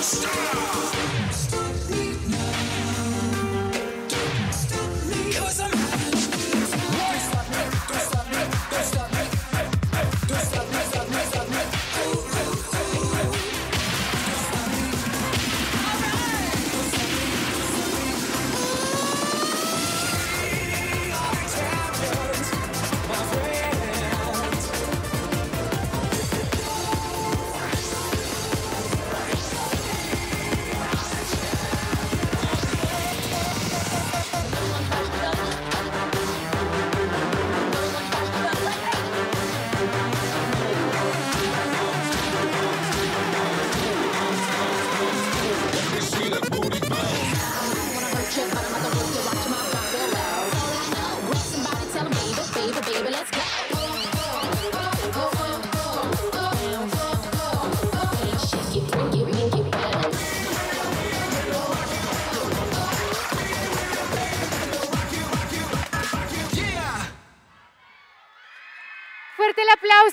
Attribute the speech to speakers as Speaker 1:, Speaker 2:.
Speaker 1: Stop. Fuerte el aplauso.